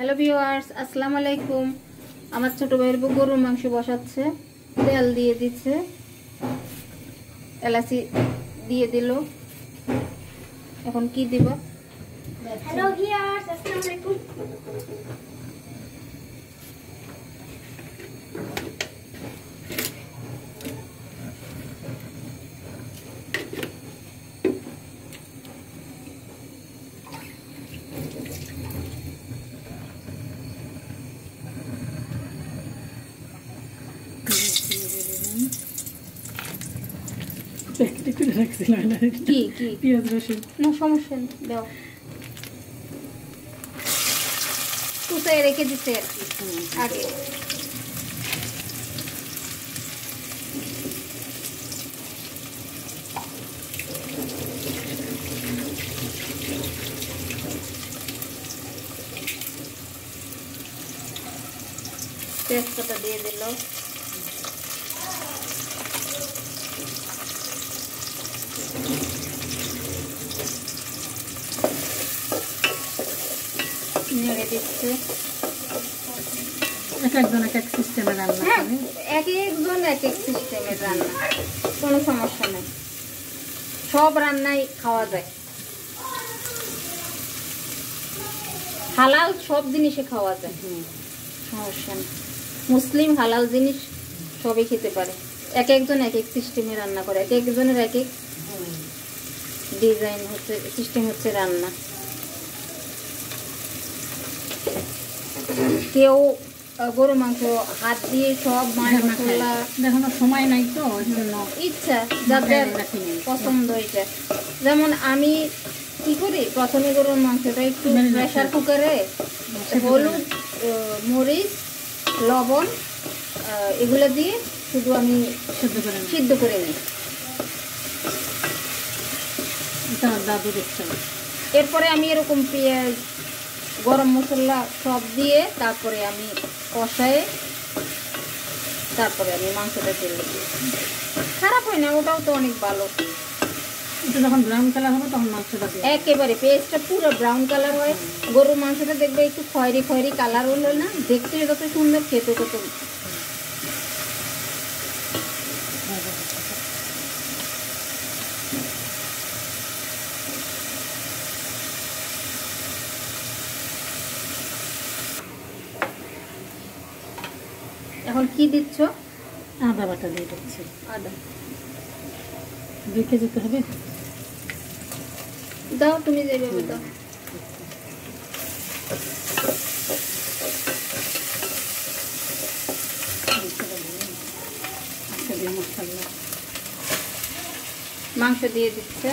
Hello viewers আসসালামু আলাইকুম। আমার ছোট ভাইয়ের বউ গরুর মাংস বসাচ্ছে, তেল দিয়ে দিচ্ছে, এলাচি দিয়ে দিল। এখন কি দিব? হ্যালো ভিওয়ার্স আসসালামু আলাইকুম। প্যাকেটে করে রাখছিলাম না কি কি? পেঁয়াজ রসুন। না সমস্যা নেই দাও। কুচায় রেখে দিচ্ছে আর কি। আগে তেজপাতা দিয়ে দিল। নেড়ে দিচ্ছে। এক একজন এক এক সিস্টেমে রান্না হ্যাঁ করে এক একজন এক এক সিস্টেমের রান্না। কোনো সমস্যা নেই। সব রান্নাই খাওয়া যায়। হালাল সব জিনিসে খাওয়া যায়। সমস্যা নেই। মুসলিম হালাল জিনিস সবই খেতে পারে। এক একজন এক এক সিস্টেমে রান্না করে। এক একজনের এক এক ডিজাইন হচ্ছে সিস্টেম হচ্ছে রান্না। কেউ গরু মাংস হাত দিয়ে সব মশলা দেখো না সময় নাই তো ইচ্ছা যাদের। পছন্দ এটা যেমন আমি কি করি? প্রথমে গরুর মাংসটা একটু প্রেশার কুকারে হলুদ মরিচ লবণ এগুলো দিয়ে শুধু আমি সেদ্ধ করে সিদ্ধ করে নিই। দাদু দেখতে এরপরে আমি এরকম পেঁয়াজ গরম মশলা সব দিয়ে তারপরে আমি কষায়ে তারপরে আমি মাংসটা তেল দিই খারাপ হয় না ওটাও তো অনেক ভালো। যখন ব্রাউন কালার হবে তখন মাংসটা একেবারে পেস্টটা পুরো ব্রাউন কালার হয়। গরুর মাংসটা দেখবে একটু খয়েরি খয়েরি কালার হলো না দেখতে যত সুন্দর খেতে তত এখন কি দিচ্ছ? আদা বাটা দিয়ে দিচ্ছি। আদা। দেখে যেতে হবে। দাও তুমি যেভাবে দাও। আজকে মাংস দিয়ে দিচ্ছে।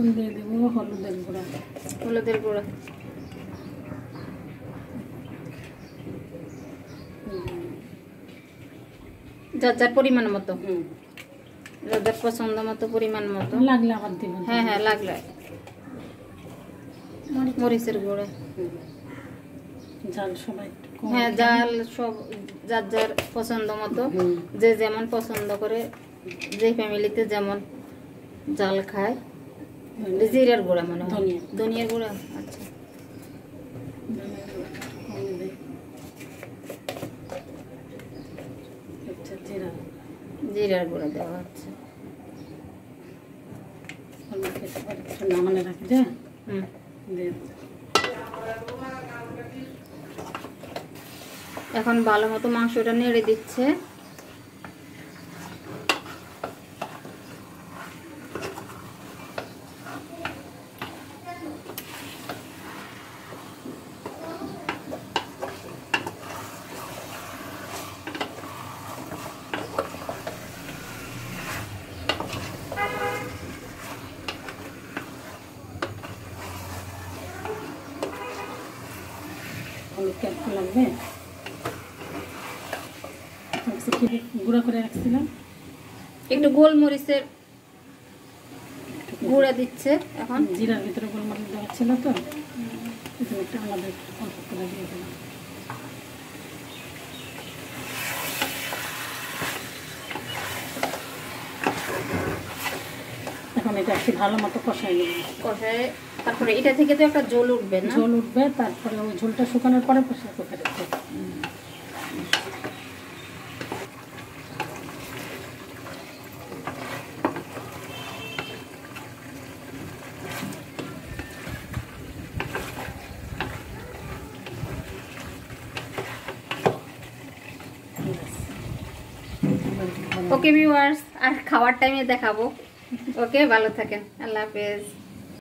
এখন দিয়ে দেবো হলুদের গুঁড়া। হলুদের গুঁড়ো। যার যার পরিমাণ মতো। হুম। যার যার পছন্দ মতো পরিমাণ মতো। লাগলে আবার দিব। হ্যাঁ হ্যাঁ লাগলে। মরিচের গুঁড়ো। জাল সবাই হ্যাঁ জাল। সব যার যার পছন্দ মতো যে যেমন পছন্দ করে যে ফ্যামিলিতে যেমন জাল খায় জিরার গুঁড়া মনে হয়। ধনিয়া। ধনিয়ার গুঁড়া? আচ্ছা। আচ্ছা জিরা। জিরার গুঁড়া দেওয়া হচ্ছে পারি নামানে রাখি দে হুম। এখন ভালো মতো মাংসটা নেড়ে দিচ্ছে। লাগবে। গুঁড়া করে রাখছিলাম। একটু গোলমরিচের গুঁড়া দিচ্ছে এখন। জিরার ভিতরে গোলমরিচ দেওয়া ছিল তো। একটা আলাদা অল্প করে দিয়ে দিলাম। এখন এটা একটু ভালো মতো কষাই নেব। কষায় তারপরে এটা থেকে তো একটা জল উঠবে না? ঝোল উঠবে তারপরে ওই ঝোলটা শুকানোর পরে প্রেশার কুকারে ওকে ভিউয়ার্স আর খাওয়ার টাইমে দেখাবো। ওকে ভালো থাকেন। আল্লাহ হাফেজ।